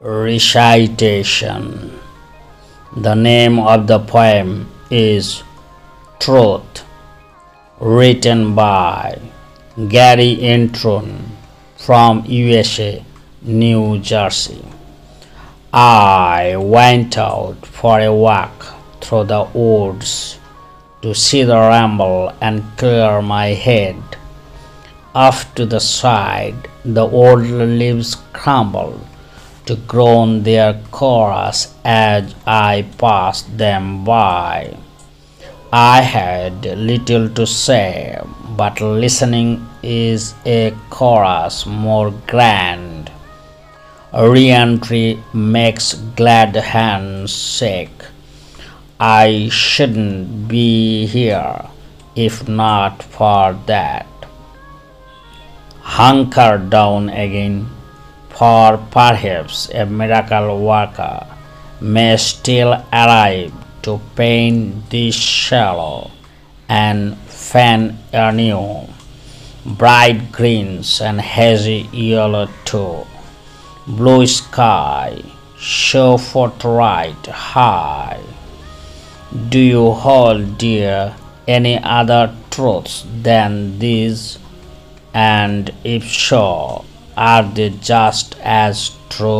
Recitation The name of the poem is Truth, written by Gary Introne from USA, New Jersey. I went out for a walk through the woods to see the ramble and clear my head. Off to the side, the old leaves crumbled to groan their chorus as I passed them by. I had little to say, but listening is a chorus more grand. Re-entry makes glad hands shake. I shouldn't be here if not for that. Hunker down again for perhaps a miracle worker may still arrive to paint this shallow and fan anew, bright greens and hazy yellow too, blue sky, show forthright high. Do you hold dear any other truths than these? And if so, are they just as true?